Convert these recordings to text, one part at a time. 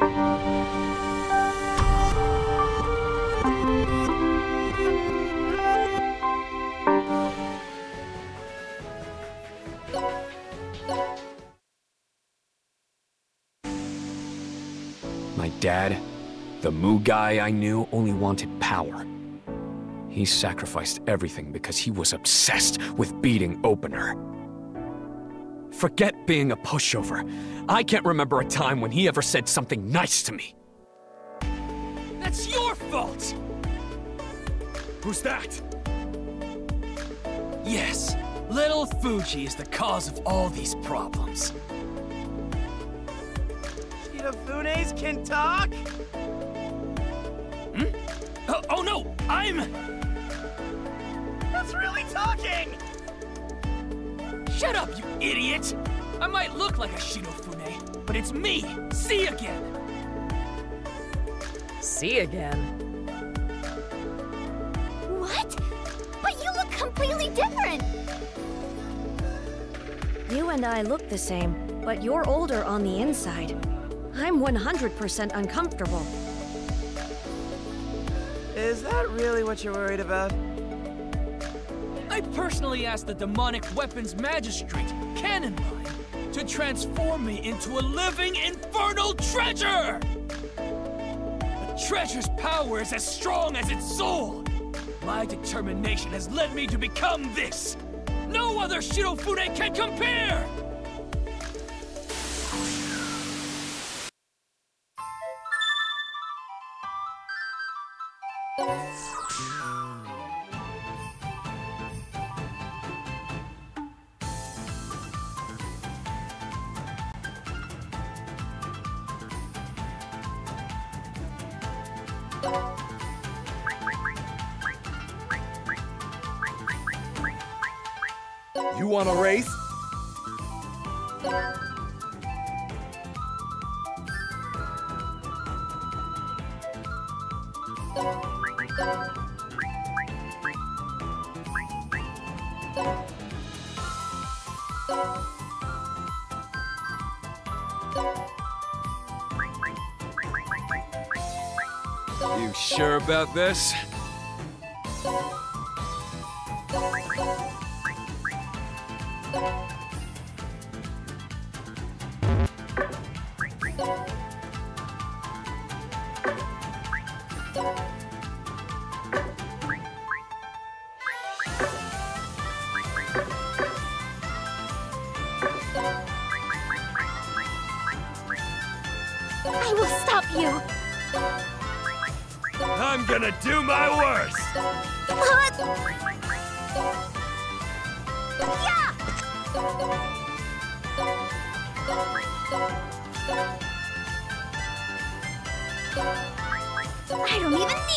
My dad, the Mugai I knew, only wanted power. He sacrificed everything because he was obsessed with beating Opener. Forget being a pushover. I can't remember a time when he ever said something nice to me. That's your fault! Who's that? Yes, little Fuji is the cause of all these problems. Shinofunes can talk? Hmm? Oh, oh no, I'm... That's really talking! Shut up, you idiot! I might look like a Shinofune, but it's me, Sea Again! Sea Again? What? But you look completely different! You and I look the same, but you're older on the inside. I'm 100% uncomfortable. Is that really what you're worried about? I personally asked the demonic weapons magistrate, Cannonline, to transform me into a living infernal treasure! The treasure's power is as strong as its soul! My determination has led me to become this! No other Shirofune can compare! You want a race? You sure about this? I will stop you! I'm gonna do my worst! What?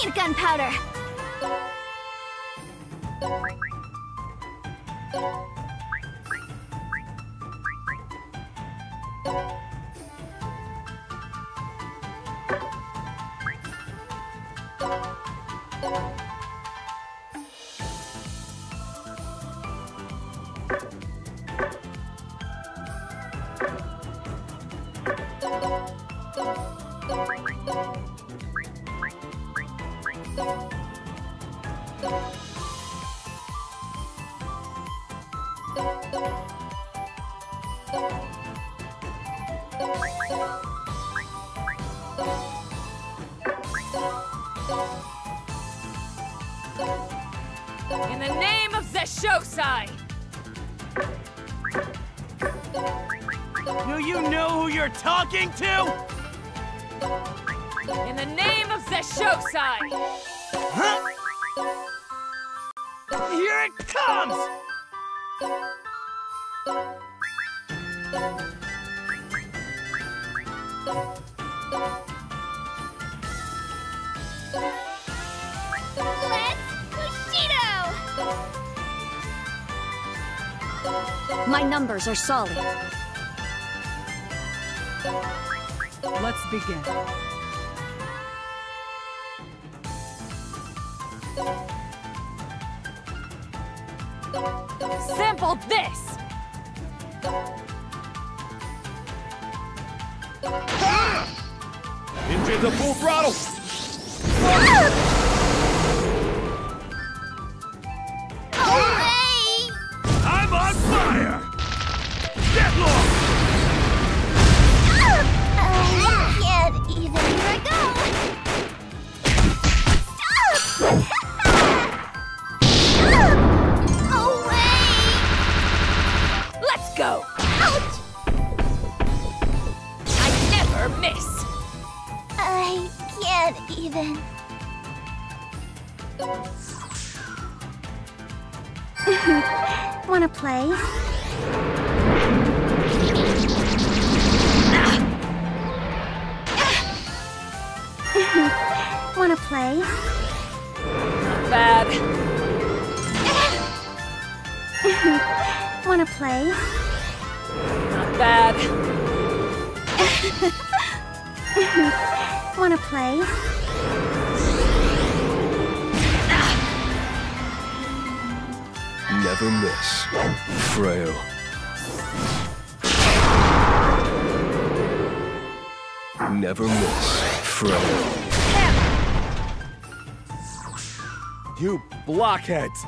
Need gunpowder! Talking to? In the name of the Shosai! Huh? Here it comes! Let's Bushido! My numbers are solid. Let's begin. Sample this! Into the full throttle! Miss! I can't even. Wanna play? Wanna play? Not bad. Wanna play? Not bad. Wanna play? Never miss. Frail. Never miss. Frail. You blockheads!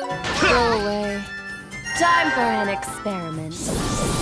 Go away. Time for an experiment.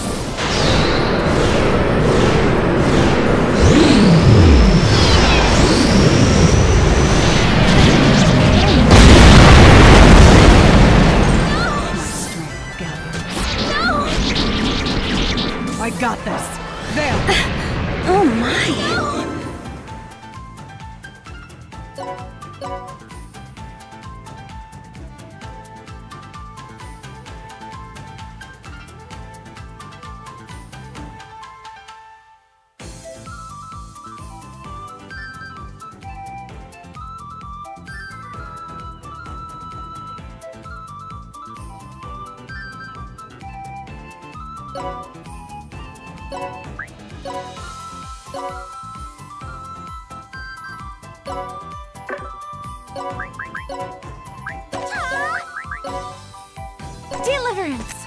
Deliverance!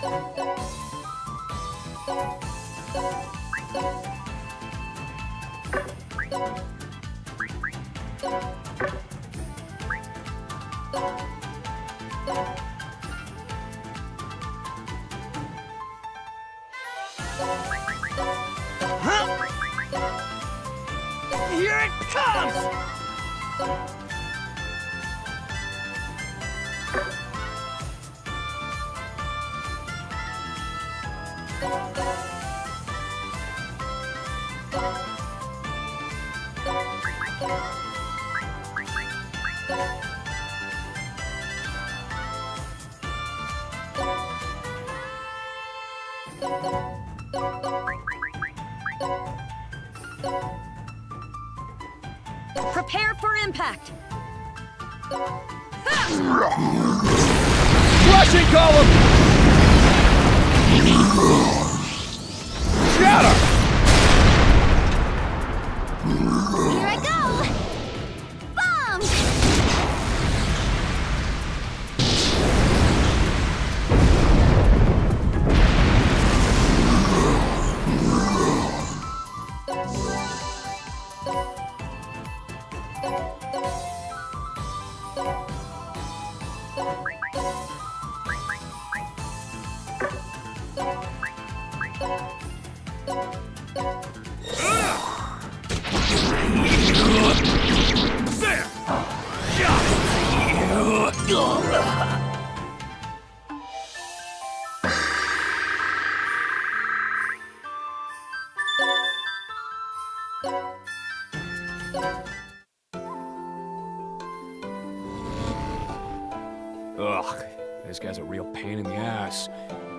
Impact. Crushing column! Shatter! Here I go!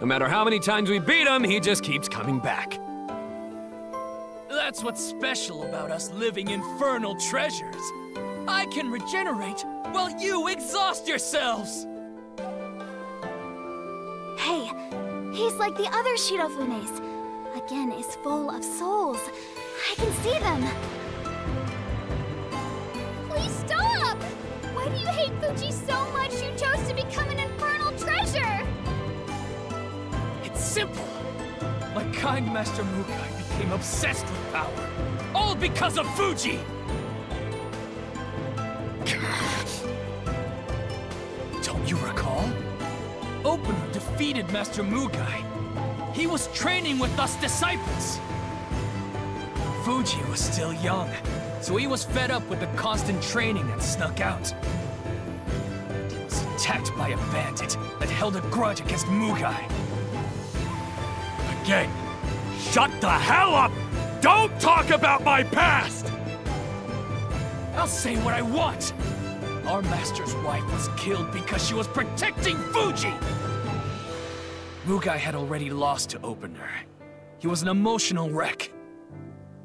No matter how many times we beat him, he just keeps coming back. That's what's special about us living infernal treasures. I can regenerate while you exhaust yourselves! Hey, he's like the other Shirofunes. Again, is full of souls. I can see them. Simple. My kind Master Mugai became obsessed with power. All because of Fuji! Don't you recall? Opener defeated Master Mugai. He was training with us disciples. Fuji was still young, so he was fed up with the constant training and snuck out. He was attacked by a bandit that held a grudge against Mugai. Again, shut the hell up! Don't talk about my past! I'll say what I want! Our master's wife was killed because she was protecting Fuji! Mugai had already lost to Opener. He was an emotional wreck.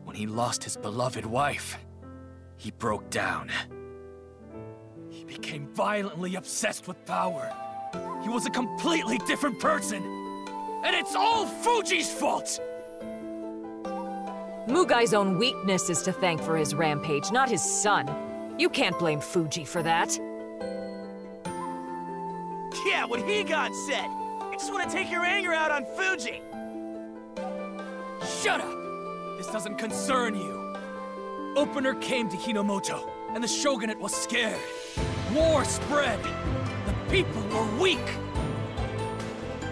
When he lost his beloved wife, he broke down. He became violently obsessed with power. He was a completely different person. And it's all Fuji's fault! Mugai's own weakness is to thank for his rampage, not his son. You can't blame Fuji for that. Yeah, what he got said. I just want to take your anger out on Fuji. Shut up! This doesn't concern you. Opener came to Hinomoto, and the shogunate was scared. War spread. The people were weak.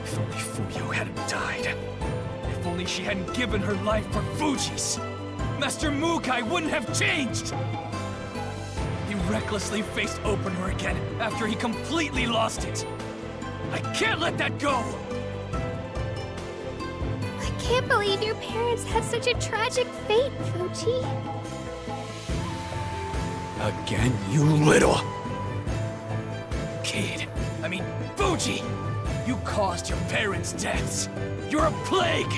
If only Fuyo hadn't died. If only she hadn't given her life for Fuji's. Master Mugai wouldn't have changed! He recklessly faced Opener again after he completely lost it. I can't let that go! I can't believe your parents had such a tragic fate, Fuji. Again, you little... Kid, I mean, Fuji! You caused your parents' deaths! You're a plague!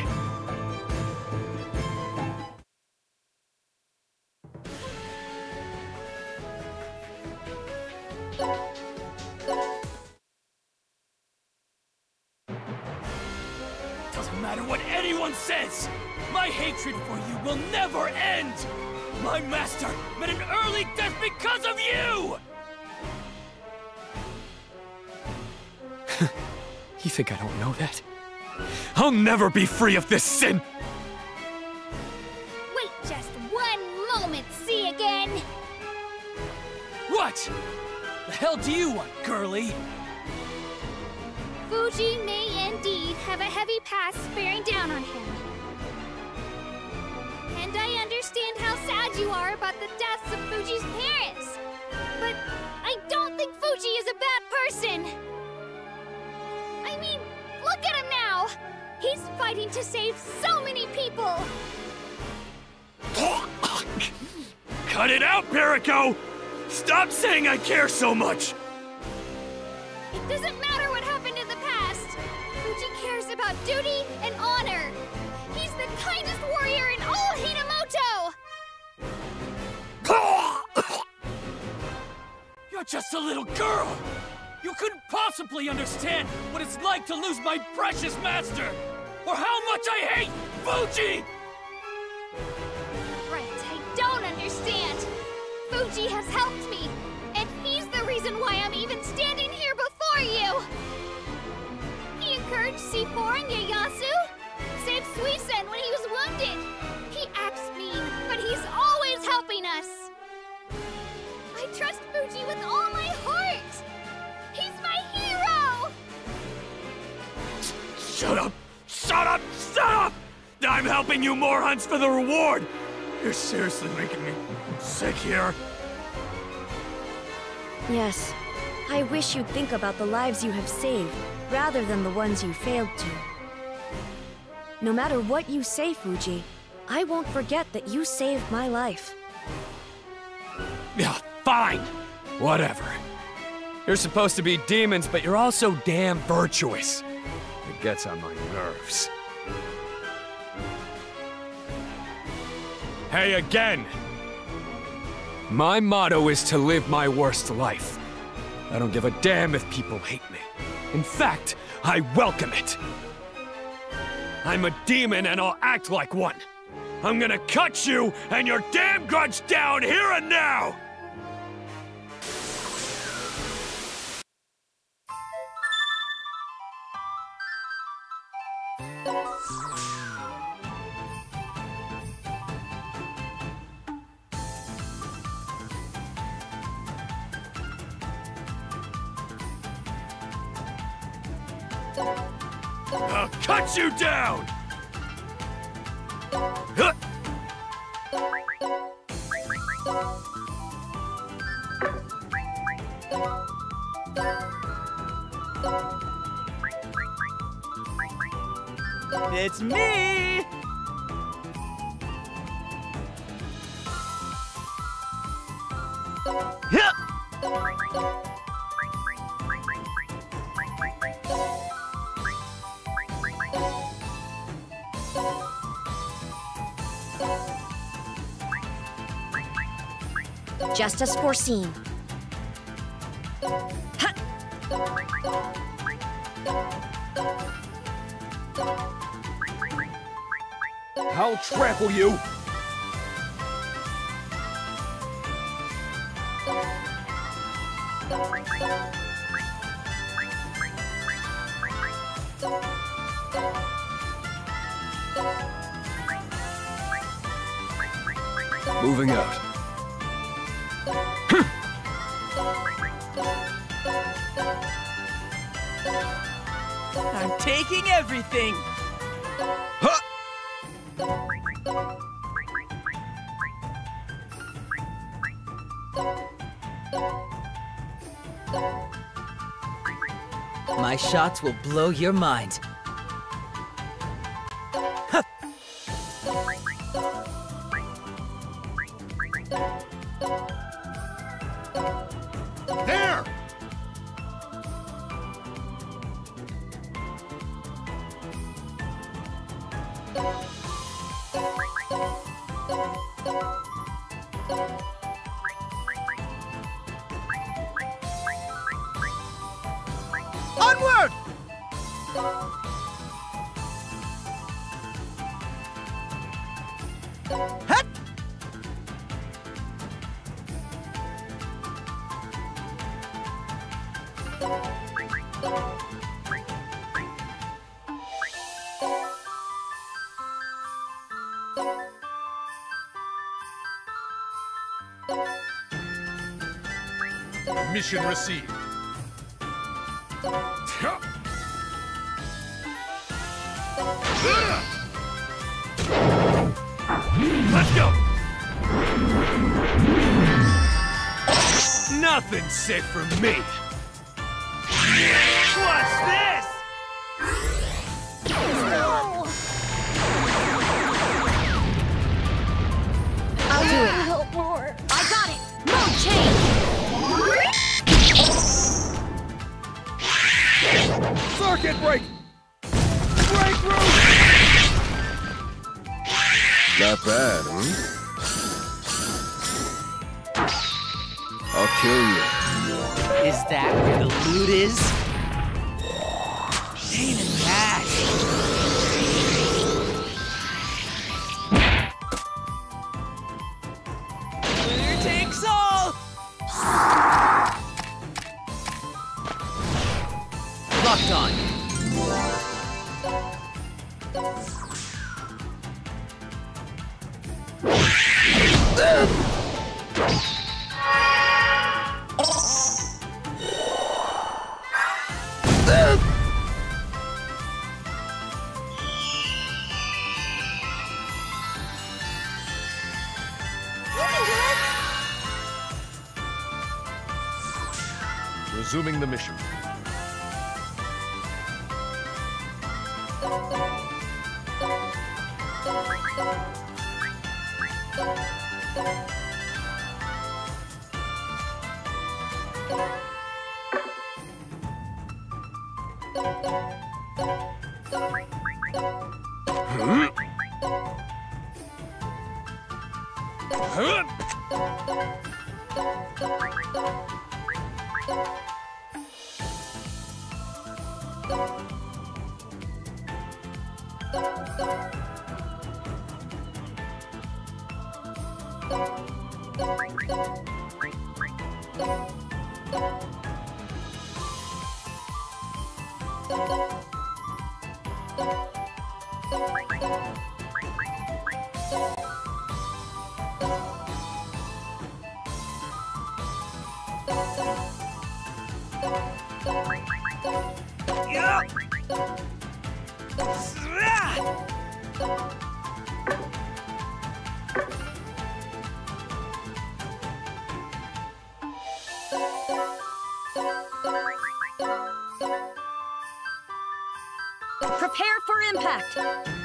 Never be free of this sin! Wait just one moment, Sea Again. What? The hell do you want, girlie? Fuji may indeed have a heavy past bearing down on him. And I understand how sad you are about the deaths of Fuji's parents. Fighting to save so many people! Cut it out, Pirilika! Stop saying I care so much! It doesn't matter what happened in the past! Fuji cares about duty and honor! He's the kindest warrior in all Hinomoto! You're just a little girl! You couldn't possibly understand what it's like to lose my precious master! Or how much I hate Fuji! Right, I don't understand! Fuji has helped me, and he's the reason why I'm even standing here before you! He encouraged Ceefore and Yeyasu, saved Suisen when he was wounded! He acts mean, but he's always helping us! I trust Fuji with all my heart! He's my hero! Shut up! I'm helping you more hunts for the reward! You're seriously making me sick here. Yes, I wish you'd think about the lives you have saved, rather than the ones you failed to. No matter what you say, Fuji, I won't forget that you saved my life. Yeah, fine. Whatever. You're supposed to be demons, but you're also damn virtuous. It gets on my nerves. Again! My motto is to live my worst life. I don't give a damn if people hate me. In fact, I welcome it. I'm a demon and I'll act like one. I'm gonna cut you and your damn grudge down here and now! Just as foreseen. I'll trample you! My shots will blow your mind. Mission received. Let's go! Nothing's safe from me! Break! Break room! Not bad, huh? I'll kill you. Is that where the loot is? Pain in the ass. Prepare for impact!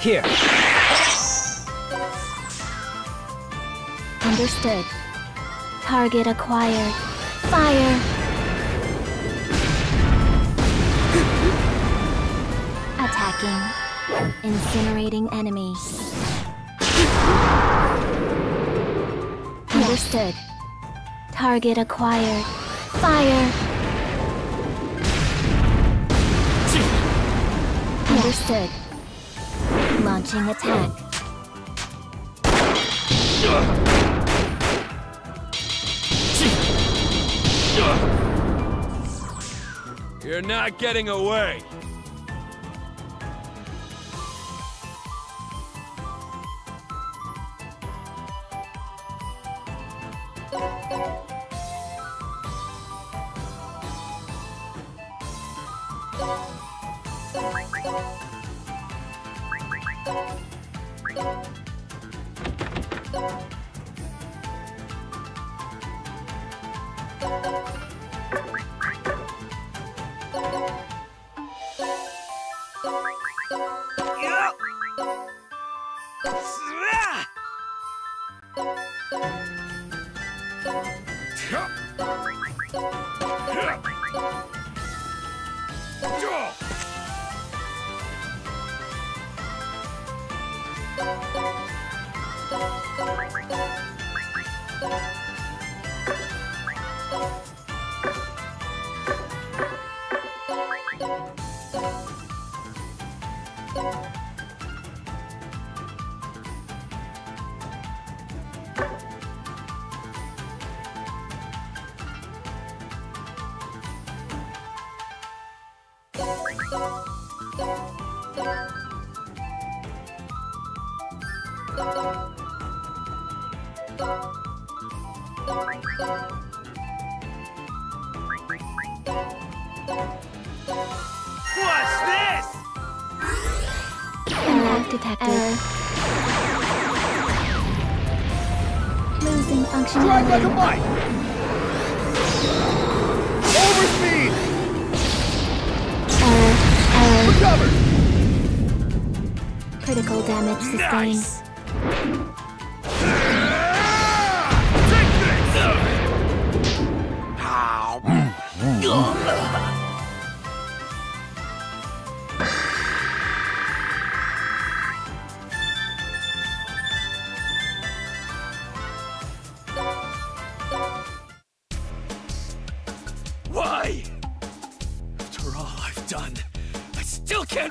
Here. Understood. Target acquired. Fire! Attacking. Incinerating enemy. Understood. Target acquired. Fire! Understood. Launching attack. You're not getting away! Bye. Thank you. Like a bike! Overspeed! Error. Uh, Error. Uh, Recovered! Critical damage sustained. Nice!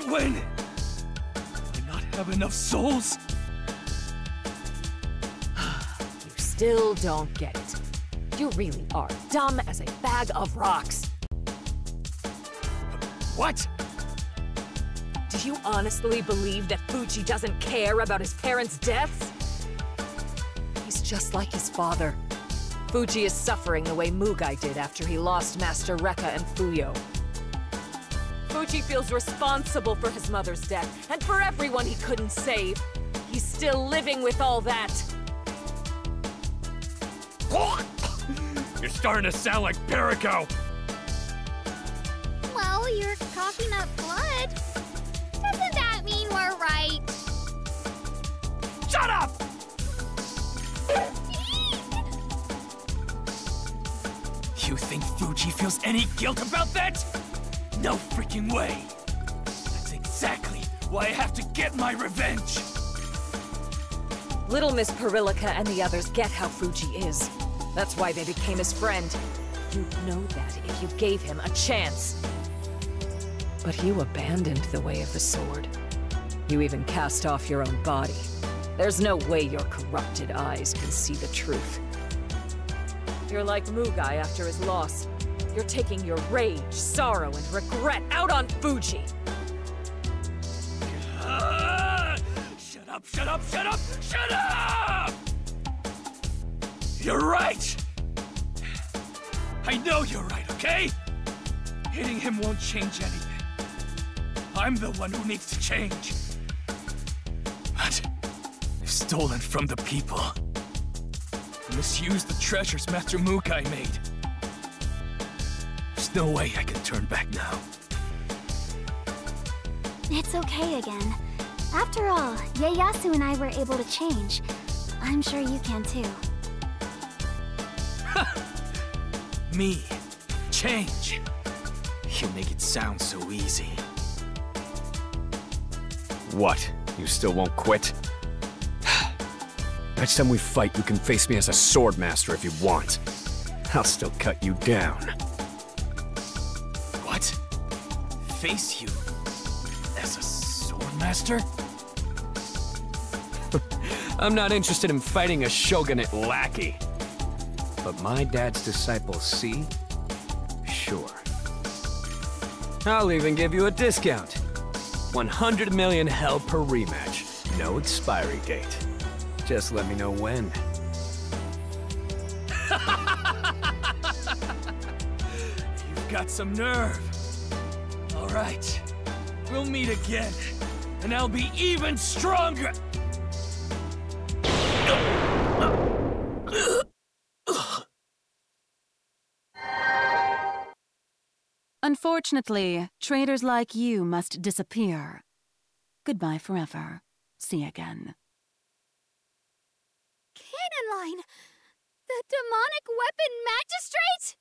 Win! Do I not have enough souls? You still don't get it. You really are dumb as a bag of rocks. What? Do you honestly believe that Fuji doesn't care about his parents' deaths? He's just like his father. Fuji is suffering the way Mugai did after he lost Master Rekka and Fuyo. Fuji feels responsible for his mother's death and for everyone he couldn't save. He's still living with all that. You're starting to sound like Pirilika. Well, you're coughing up blood. Doesn't that mean we're right? Shut up! You think Fuji feels any guilt about that? No freaking way! That's exactly why I have to get my revenge! Little Miss Pirilika and the others get how Fuji is. That's why they became his friend. You'd know that if you gave him a chance. But you abandoned the way of the sword. You even cast off your own body. There's no way your corrupted eyes can see the truth. You're like Mugai after his loss. You're taking your rage, sorrow, and regret out on Fuji. Shut up, shut up, shut up, shut up! You're right! I know you're right, okay? Hitting him won't change anything. I'm the one who needs to change. But I've stolen from the people. Misused the treasures Master Mugai made. There's no way I can turn back now. It's okay again. After all, Yeyasu and I were able to change. I'm sure you can too. Me. Change. You make it sound so easy. What? You still won't quit? Next time we fight, you can face me as a sword master if you want. I'll still cut you down. Face you as a sword master? I'm not interested in fighting a shogunate lackey. But my dad's disciple, see? Sure. I'll even give you a discount. 100 million hell per rematch. No expiry date. Just let me know when. You've got some nerve. All right. We'll meet again, and I'll be even stronger. Unfortunately, traitors like you must disappear. Goodbye forever. Sea Again. Cannon line! The demonic weapon magistrate?